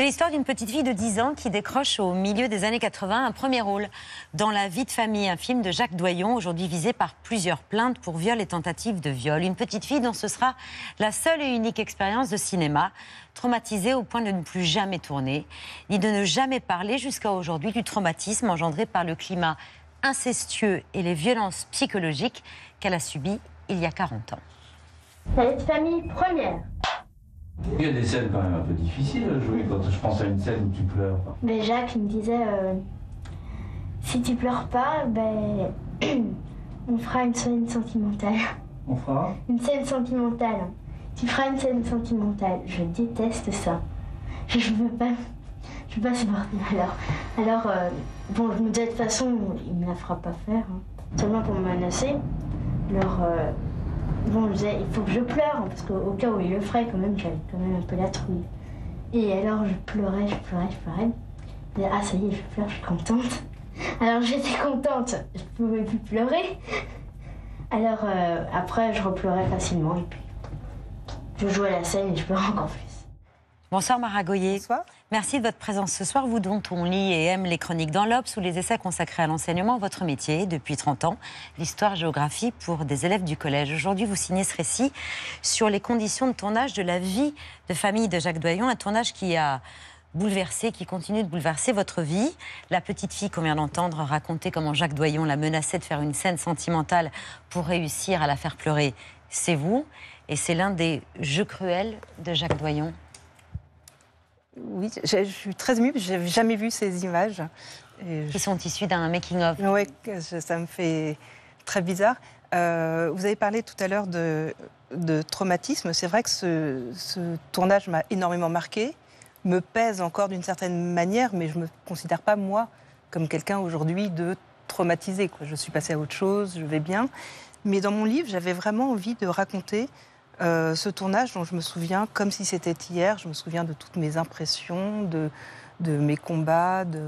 C'est l'histoire d'une petite fille de 10 ans qui décroche au milieu des années 80 un premier rôle dans La vie de famille, un film de Jacques Doyon, aujourd'hui visé par plusieurs plaintes pour viol et tentatives de viol. Une petite fille dont ce sera la seule et unique expérience de cinéma, traumatisée au point de ne plus jamais tourner, ni de ne jamais parler jusqu'à aujourd'hui du traumatisme engendré par le climat incestueux et les violences psychologiques qu'elle a subies il y a 40 ans. La vie de famille première. Il y a des scènes quand même un peu difficiles à jouer quand je pense à une scène où tu pleures. Mais Jacques me disait euh, si tu pleures pas, ben on fera une scène sentimentale. On fera? Une scène sentimentale. Tu feras une scène sentimentale. Je déteste ça. Je veux pas. Je veux pas supporter. Alors, alors euh, bon, je me disais de toute façon, il me la fera pas faire. hein. Seulement pour me menacer. Alors, euh, bon, je disais, il faut que je pleure, hein, parce qu'au cas où il le ferait, quand même, j'avais quand même un peu la trouille. Et alors, je pleurais, je pleurais, je pleurais. Disais, ah, ça y est, je pleure, je suis contente. Alors, j'étais contente, je pouvais plus pleurer. Alors, euh, après, je repleurais facilement, et puis je jouais la scène et je pleurais encore plus. Bonsoir Mara Goyer. Bonsoir. Merci de votre présence ce soir, vous dont on lit et aime les chroniques dans l'Obs ou les essais consacrés à l'enseignement, votre métier depuis 30 ans, l'histoire-géographie pour des élèves du collège. Aujourd'hui, vous signez ce récit sur les conditions de tournage de la vie de famille de Jacques Doyon, un tournage qui a bouleversé, qui continue de bouleverser votre vie. La petite fille qu'on vient d'entendre raconter comment Jacques Doyon la menaçait de faire une scène sentimentale pour réussir à la faire pleurer, c'est vous. Et c'est l'un des jeux cruels de Jacques Doyon. Oui, je, je suis très émue, je n'avais jamais vu ces images. Et je- qui sont issus d'un making-of. Je- ça me fait très bizarre. Euh, vous avez parlé tout à l'heure de, de traumatisme. C'est vrai que ce, ce tournage m'a énormément marqué, me pèse encore d'une certaine manière, mais je ne me considère pas, moi, comme quelqu'un aujourd'hui de traumatisé. Quoi. Je suis passée à autre chose, je vais bien. Mais dans mon livre, j'avais vraiment envie de raconter euh, ce tournage dont je me souviens comme si c'était hier. Je me souviens de toutes mes impressions, de, mes combats, de,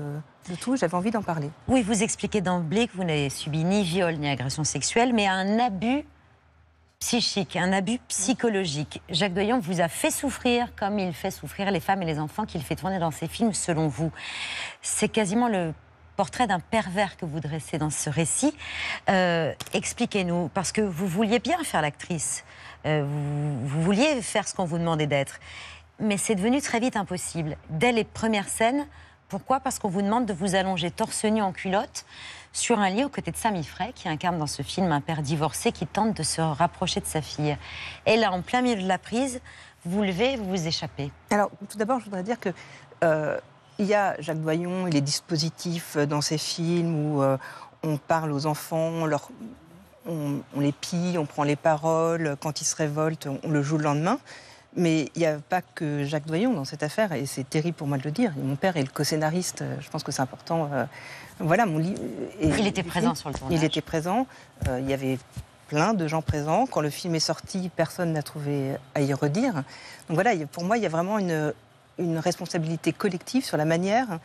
de tout. J'avais envie d'en parler. Oui, vous expliquez d'emblée que vous n'avez subi ni viol ni agression sexuelle, mais un abus psychique, un abus psychologique. Jacques Doyon vous a fait souffrir comme il fait souffrir les femmes et les enfants qu'il fait tourner dans ses films, selon vous. C'est quasiment le portrait d'un pervers que vous dressez dans ce récit. Euh, Expliquez-nous, parce que vous vouliez bien faire l'actrice, Euh, vous, vouliez faire ce qu'on vous demandait d'être, mais c'est devenu très vite impossible. Dès les premières scènes, pourquoi? Parce qu'on vous demande de vous allonger torse nu en culotte sur un lit aux côtés de Samy Frey, qui incarne dans ce film un père divorcé qui tente de se rapprocher de sa fille. Et là, en plein milieu de la prise, vous levez, vous vous échappez. Alors, tout d'abord, je voudrais dire que euh, il y a Jacques Doyon et les dispositifs dans ces films où euh, on parle aux enfants, leur, on, on les pille, on prend les paroles, quand ils se révoltent, on, on le joue le lendemain. Mais il n'y a pas que Jacques Doyon dans cette affaire, et c'est terrible pour moi de le dire. Mon père est le co-scénariste, je pense que c'est important. euh, voilà, mon livre. Il était présent sur le tournage. Il était présent. euh, il y avait plein de gens présents. Quand le film est sorti, personne n'a trouvé à y redire. Donc voilà, pour moi, il y a vraiment une, une responsabilité collective sur la manière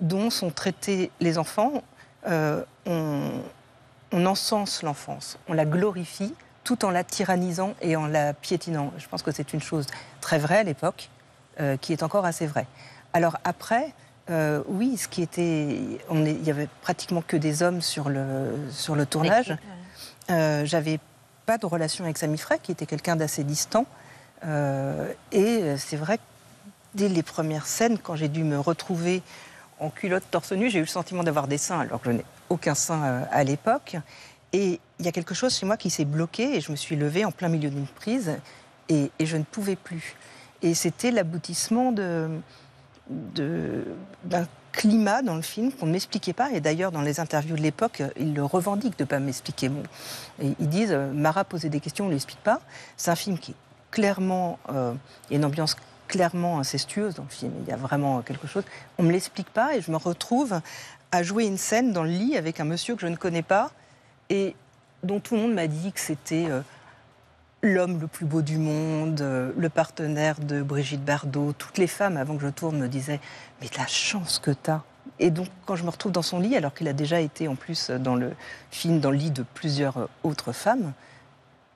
dont sont traités les enfants. Euh, on, on encense l'enfance, on la glorifie tout en la tyrannisant et en la piétinant. Je pense que c'est une chose très vraie à l'époque, euh, qui est encore assez vraie. Alors après, euh, oui, ce qui était, on est- il y avait pratiquement que des hommes sur le sur le tournage. Euh, J'avais pas de relation avec Samy Frey, qui était quelqu'un d'assez distant. Euh, et c'est vrai que dès les premières scènes, quand j'ai dû me retrouver en culotte torse nu, j'ai eu le sentiment d'avoir des seins, alors que je n'ai aucun sein euh, à l'époque. Et il y a quelque chose chez moi qui s'est bloqué, et je me suis levée en plein milieu d'une prise, et, je ne pouvais plus. Et c'était l'aboutissement d'un climat dans le film qu'on ne m'expliquait pas. Et d'ailleurs, dans les interviews de l'époque, ils le revendiquent de ne pas m'expliquer. Ils disent euh, Mara posait des questions, on ne l'explique pas. C'est un film qui est clairement. euh, il y a une ambiance clairement incestueuse dans le film. Il y a vraiment quelque chose. On ne me l'explique pas et je me retrouve à jouer une scène dans le lit avec un monsieur que je ne connais pas et dont tout le monde m'a dit que c'était. euh, l'homme le plus beau du monde, euh, le partenaire de Brigitte Bardot. Toutes les femmes, avant que je tourne, me disaient Mais la chance que t'as Et donc, quand je me retrouve dans son lit, alors qu'il a déjà été en plus dans le film, dans le lit de plusieurs euh, autres femmes,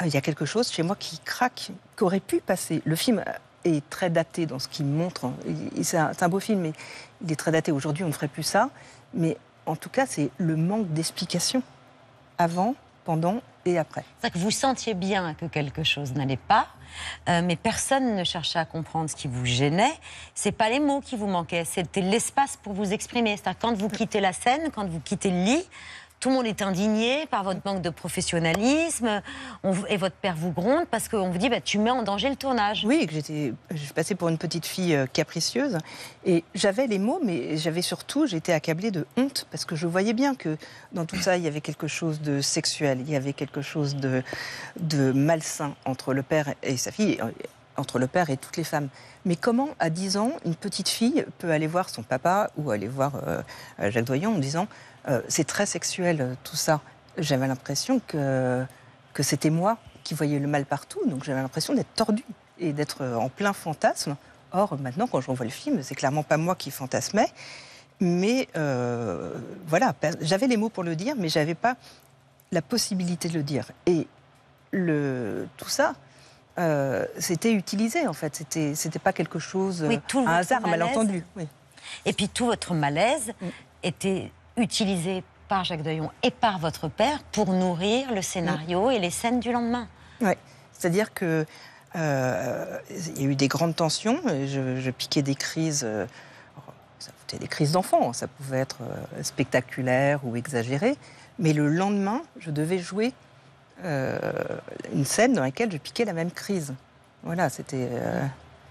il y a quelque chose chez moi qui craque, qui aurait pu passer. Le film est très daté dans ce qu'il montre. C'est un, un, beau film, mais il est très daté. Aujourd'hui, on ne ferait plus ça. Mais en tout cas, c'est le manque d'explication avant, pendant et après. C'est que vous sentiez bien que quelque chose n'allait pas, euh, mais personne ne cherchait à comprendre ce qui vous gênait. C'est pas les mots qui vous manquaient, c'était l'espace pour vous exprimer. C'est-à-dire quand vous quittez la scène, quand vous quittez le lit, tout le monde est indigné par votre manque de professionnalisme et votre père vous gronde parce qu'on vous dit bah, tu mets en danger le tournage. Oui, que j'étais, je passais pour une petite fille euh, capricieuse et j'avais les mots, mais j'avais surtout, j'étais accablée de honte parce que je voyais bien que dans tout ça il y avait quelque chose de sexuel, il y avait quelque chose de, malsain entre le père et sa fille entre le père et toutes les femmes. Mais comment, à 10 ans, une petite fille peut aller voir son papa ou aller voir euh, Jacques Doyon en disant euh, c'est très sexuel euh, tout ça. J'avais l'impression que, que c'était moi qui voyais le mal partout, donc j'avais l'impression d'être tordue et d'être euh, en plein fantasme. Or, maintenant, quand je revois le film, c'est clairement pas moi qui fantasmais, mais voilà, j'avais les mots pour le dire, mais j'avais pas la possibilité de le dire. Et le, tout ça, c'était utilisé en fait. C'était, c'était pas quelque chose, oui, tout un hasard malentendu. Et puis tout votre malaise mm. était utilisé par Jacques Doyon et par votre père pour nourrir le scénario et les scènes du lendemain. Oui, c'est-à-dire que euh, il y a eu des grandes tensions. Je, piquais des crises. Euh, c'était des crises d'enfants. Ça pouvait être euh, spectaculaire ou exagéré. Mais le lendemain, je devais jouer une scène dans laquelle je piquais la même crise. Voilà, c'était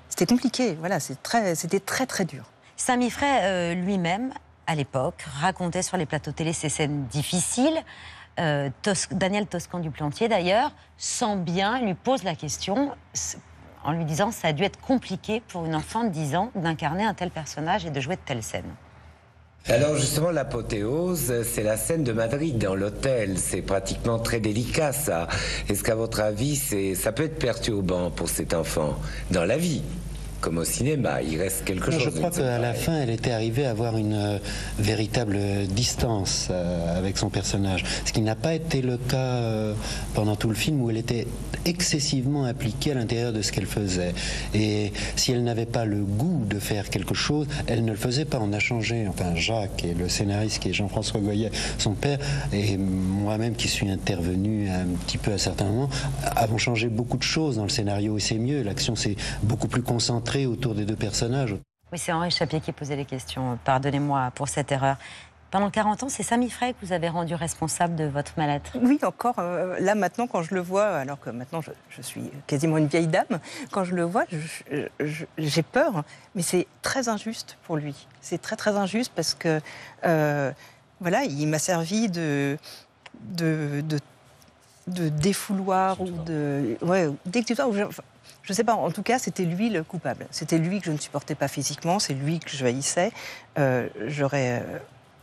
c'était compliqué. Voilà, c'était très, très très dur. Saint Mifray lui-même à l'époque, racontait sur les plateaux télé ces scènes difficiles. Euh, Daniel Toscan du Plantier, d'ailleurs, sent bien, lui pose la question en lui disant ça a dû être compliqué pour une enfant de 10 ans d'incarner un tel personnage et de jouer de telles scènes. Alors justement, l'apothéose, c'est la scène de Madrid dans l'hôtel. C'est pratiquement très délicat, ça. Est-ce qu'à votre avis, ça peut être perturbant pour cet enfant dans la vie? Comme au cinéma. Il reste quelque chose. Je crois qu'à la fin, elle était arrivée à avoir une euh, véritable distance euh, avec son personnage. Ce qui n'a pas été le cas euh, pendant tout le film où elle était excessivement impliquée à l'intérieur de ce qu'elle faisait. Et si elle n'avait pas le goût de faire quelque chose, elle ne le faisait pas. On a changé, enfin Jacques et le scénariste qui est Jean-François Goyet, son père, et moi-même qui suis intervenu un petit peu à certains moments, avons changé beaucoup de choses dans le scénario et c'est mieux. L'action s'est beaucoup plus autour des deux personnages. Oui, c'est Henri Chapier qui posait les questions. Pardonnez-moi pour cette erreur. Pendant 40 ans, c'est Samy Frey que vous avez rendu responsable de votre mal-être Oui, encore. Euh, là, maintenant, quand je le vois, alors que maintenant je, suis quasiment une vieille dame, quand je le vois, j'ai peur. Mais c'est très injuste pour lui. C'est très, très injuste parce que, euh, voilà, il m'a servi de, de, de, défouloir ou de. Ouais, d'exutoire. Je ne sais pas, en tout cas, c'était lui le coupable. C'était lui que je ne supportais pas physiquement, c'est lui que je haïssais. Euh, j'aurais euh,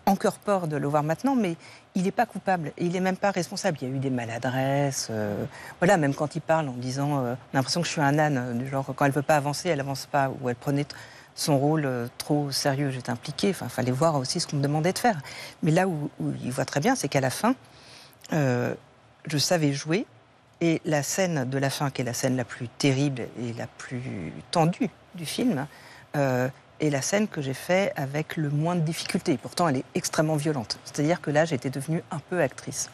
encore peur de le voir maintenant, mais il n'est pas coupable et il n'est même pas responsable. Il y a eu des maladresses. Euh, voilà, même quand il parle en disant on a l'impression que je suis un âne, du genre quand elle ne veut pas avancer, elle avance pas, ou elle prenait son rôle trop sérieux, j'étais impliquée. Enfin, il fallait voir aussi ce qu'on me demandait de faire. Mais là où il voit très bien, c'est qu'à la fin, je savais jouer et la scène de la fin, qui est la scène la plus terrible et la plus tendue du film, euh, est la scène que j'ai faite avec le moins de difficultés. Pourtant, elle est extrêmement violente. C'est-à-dire que là, j'étais devenue un peu actrice.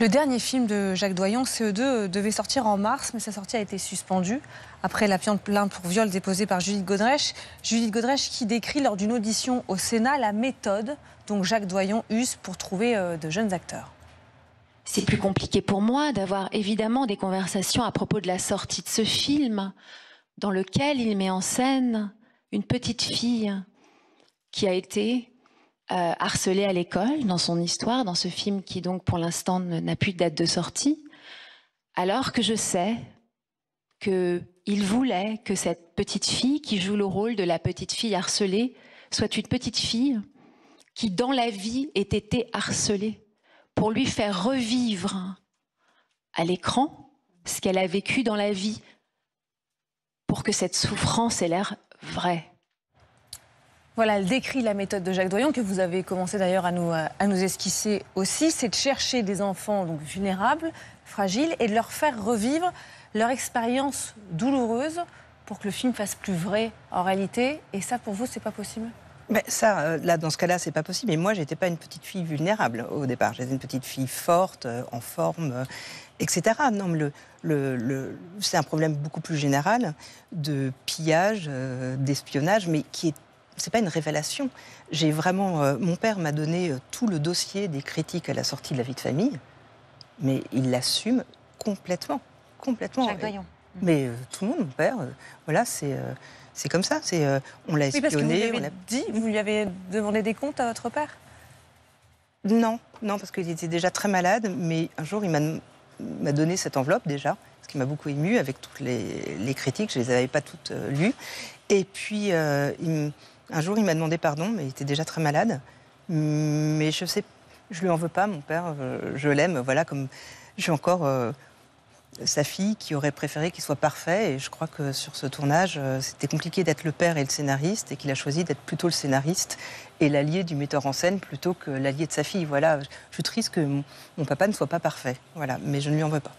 Le dernier film de Jacques Doyon, CE2, devait sortir en mars, mais sa sortie a été suspendue après la plainte pour viol déposée par Judith Godrèche. Judith Godrèche qui décrit lors d'une audition au Sénat la méthode dont Jacques Doyon use pour trouver euh, de jeunes acteurs. C'est plus compliqué pour moi d'avoir évidemment des conversations à propos de la sortie de ce film dans lequel il met en scène une petite fille qui a été euh, harcelée à l'école dans son histoire, dans ce film qui donc pour l'instant n'a plus de date de sortie, alors que je sais qu'il voulait que cette petite fille qui joue le rôle de la petite fille harcelée soit une petite fille qui dans la vie ait été harcelée pour lui faire revivre à l'écran ce qu'elle a vécu dans la vie, pour que cette souffrance ait l'air vraie. Voilà, elle décrit la méthode de Jacques Doyon, que vous avez commencé d'ailleurs à nous, à nous esquisser aussi, c'est de chercher des enfants donc vulnérables, fragiles, et de leur faire revivre leur expérience douloureuse pour que le film fasse plus vrai en réalité. Et ça, pour vous, c'est pas possible? Mais ça, euh, là, dans ce cas-là, c'est pas possible. Et moi, j'étais pas une petite fille vulnérable au départ. J'étais une petite fille forte, euh, en forme, euh, etc. Non, mais le, le, le- c'est un problème beaucoup plus général de pillage, d'espionnage, mais qui est c'est pas une révélation. J'ai vraiment, mon père m'a donné tout le dossier des critiques à la sortie de la vie de famille, mais il l'assume complètement, complètement. Jacques Doyon. Mais euh, tout le monde, mon père, euh, voilà, c'est euh, c'est comme ça. C'est euh, on l'a Oui, parce que vous lui espionné. on avez l'a- dit, vous lui avez demandé des comptes à votre père? Non, non, parce qu'il était déjà très malade, mais un jour, il m'a- donné cette enveloppe déjà, ce qui m'a beaucoup ému avec toutes les, les critiques, je ne les avais pas toutes euh, lues. Et puis, euh, il un jour, il m'a demandé pardon, mais il était déjà très malade. Mais je sais, je lui en veux pas, mon père, je l'aime, voilà, comme je suis encore sa fille qui aurait préféré qu'il soit parfait. Et je crois que sur ce tournage, euh, c'était compliqué d'être le père et le scénariste, et qu'il a choisi d'être plutôt le scénariste et l'allié du metteur en scène plutôt que l'allié de sa fille. Voilà, je suis triste que mon, mon papa ne soit pas parfait. Voilà, mais je ne lui en veux pas.